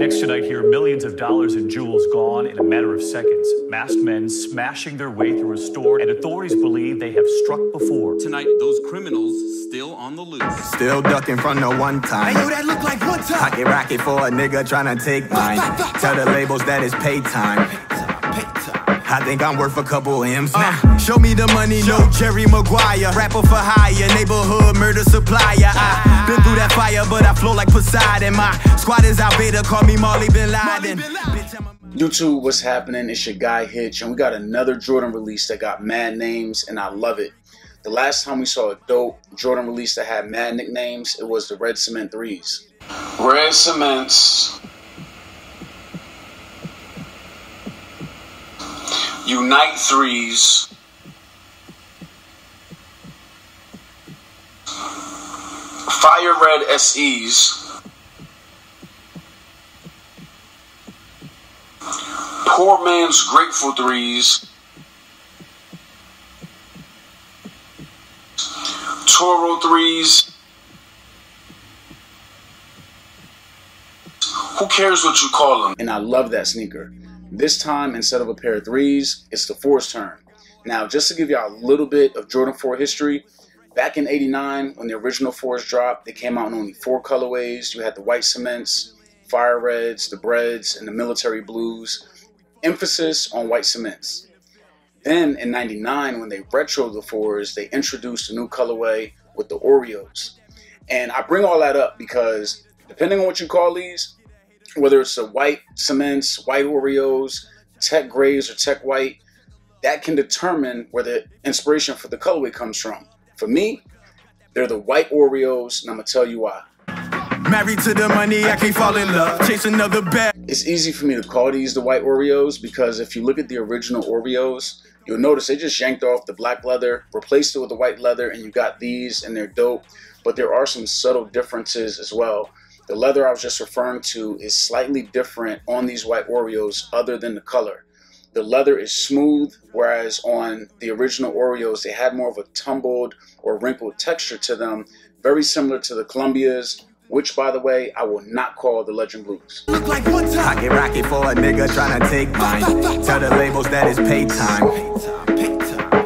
Next tonight here, millions of dollars in jewels gone in a matter of seconds. Masked men smashing their way through a store, and authorities believe they have struck before. Tonight, those criminals still on the loose. Still ducking from the one time. Hey, yo, that look like one time. Pocket rocket for a nigga trying to take mine. Tell the labels that it's pay time. I think I'm worth a couple M's now. Uh, show me the money, no Jerry Maguire. Rapper for hire, neighborhood murder supplier. I been through that fire, but I flow like Poseidon. My squad is out beta, call me Marley Bin Laden. YouTube, what's happening? It's your guy Hitch, and we got another Jordan release that got mad names, and I love it. The last time we saw a dope Jordan release that had mad nicknames, it was the Red Cement 3s. Red Cements Unite threes. Fire Red SEs. Poor Man's Grateful Threes. Toro Threes. Who cares what you call them? And I love that sneaker. This time, instead of a pair of threes, it's the four's turn. Now, just to give y'all a little bit of Jordan 4 history, back in 89, when the original fours dropped, they came out in only four colorways. You had the white cements, fire reds, the breads, and the military blues. Emphasis on white cements. Then in 99, when they retro the fours, they introduced a new colorway with the Oreos. And I bring all that up because depending on what you call these, whether it's a white cements, white Oreos, tech grays, or tech white, that can determine where the inspiration for the colorway comes from. For me, they're the white Oreos, and I'm gonna tell you why. Married to the money, I can't fall in love. Chase another bag. It's easy for me to call these the white Oreos because if you look at the original Oreos, you'll notice they just yanked off the black leather, replaced it with the white leather, and you got these, and they're dope. But there are some subtle differences as well. The leather I was just referring to is slightly different on these white Oreos other than the color. The leather is smooth, whereas on the original Oreos, they had more of a tumbled or wrinkled texture to them, very similar to the Columbias, which, by the way, I will not call the Legend Blues. Look like one time. Pocket rocket for a nigga trying to take mine. Tell the labels that it's pay time.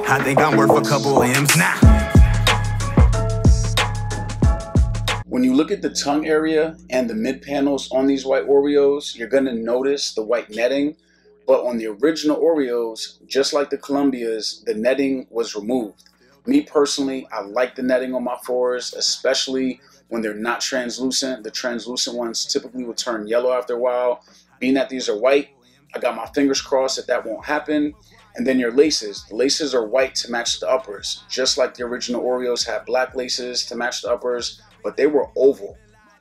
I think I'm worth a couple M's now. When you look at the tongue area and the mid panels on these white Oreos, you're going to notice the white netting. But on the original Oreos, just like the Columbias, the netting was removed. Me personally, I like the netting on my fours, especially when they're not translucent. The translucent ones typically will turn yellow after a while. Being that these are white, I got my fingers crossed that that won't happen. And then your laces. The laces are white to match the uppers. Just like the original Oreos had black laces to match the uppers, but they were oval.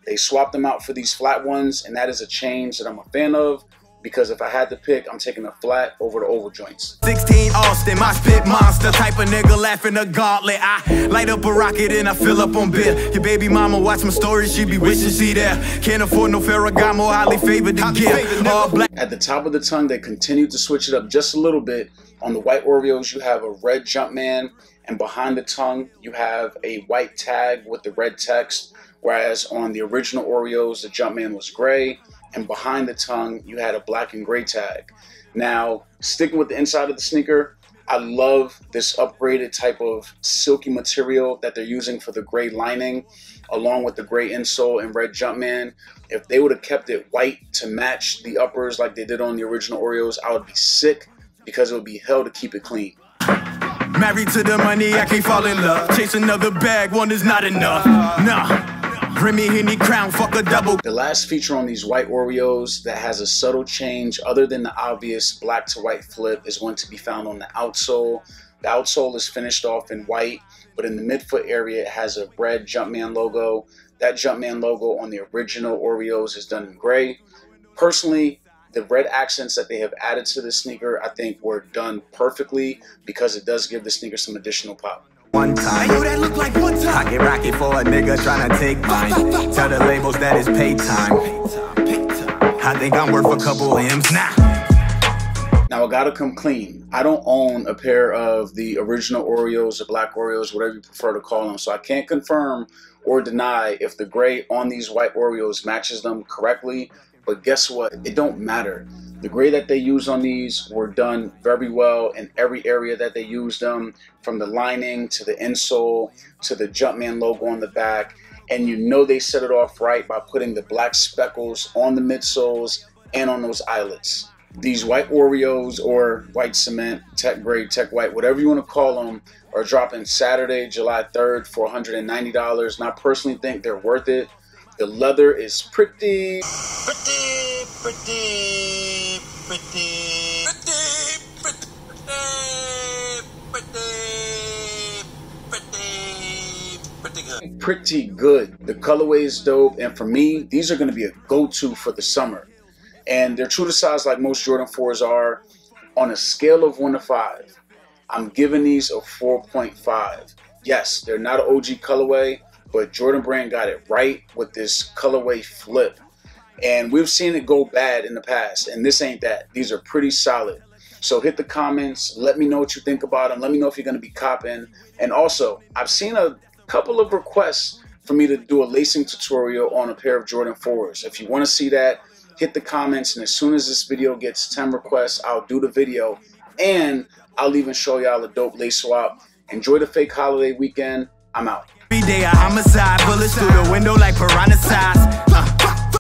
They swapped them out for these flat ones, and that is a change that I'm a fan of because if I had to pick, I'm taking the flat over the oval joints. 16 Austin, my spit monster, type of nigga laughing a gauntlet. I light up a rocket and I fill up on beer. Your baby mama watch my stories, she be wishing she there. Can't afford no Ferragamo, highly favored to give. All black. At the top of the tongue, they continue to switch it up just a little bit. On the white Oreos, you have a red Jumpman and behind the tongue you have a white tag with the red text whereas on the original oreos the jumpman was gray. And behind the tongue you had a black and gray tag. Now sticking with the inside of the sneaker i love this upgraded type of silky material that they're using for the gray lining along with the gray insole and red jumpman. If they would have kept it white to match the uppers like they did on the original oreos i would be sick because it would be hell to keep it clean Married to the money, I can't fall in love. Chase another bag, one is not enough. Nah. Remy Henny crown, fuck a double. The last feature on these white Oreos that has a subtle change other than the obvious black to white flip is going to be found on the outsole. The outsole is finished off in white, but in the midfoot area it has a red Jumpman logo. That Jumpman logo on the original Oreos is done in gray. Personally, the red accents that they have added to the sneaker, I think, were done perfectly because it does give the sneaker some additional pop. One time, Yo, that look like one time. pocket rocket for a nigga trying to take mine. Tell the labels that it's pay time. I think I'm worth a couple M's now. Now I gotta come clean. I don't own a pair of the original Oreos or black Oreos, whatever you prefer to call them. So I can't confirm or deny if the gray on these white Oreos matches them correctly But guess what? It don't matter. The grade that they use on these were done very well in every area that they used them, from the lining to the insole to the Jumpman logo on the back. And you know they set it off right by putting the black speckles on the midsoles and on those eyelets. These white Oreos or white cement, tech gray, tech white, whatever you want to call them, are dropping Saturday, July 3rd for $190. And I personally think they're worth it. The leather is pretty, Pretty, pretty, pretty, pretty, pretty, pretty, pretty, pretty good. pretty good. The colorway is dope. And for me, these are going to be a go-to for the summer. And they're true to size like most Jordan 4s are. On a scale of 1 to 5, I'm giving these a 4.5. Yes, they're not an OG colorway, but Jordan Brand got it right with this colorway flip. And we've seen it go bad in the past, and this ain't that. These are pretty solid. So hit the comments. Let me know what you think about them. Let me know if you're going to be copping. And also, I've seen a couple of requests for me to do a lacing tutorial on a pair of Jordan 4s. If you want to see that, hit the comments. And as soon as this video gets 10 requests, I'll do the video. And I'll even show y'all a dope lace swap. Enjoy the fake holiday weekend. I'm out. Every day a homicide, bullets through the window like piranha size.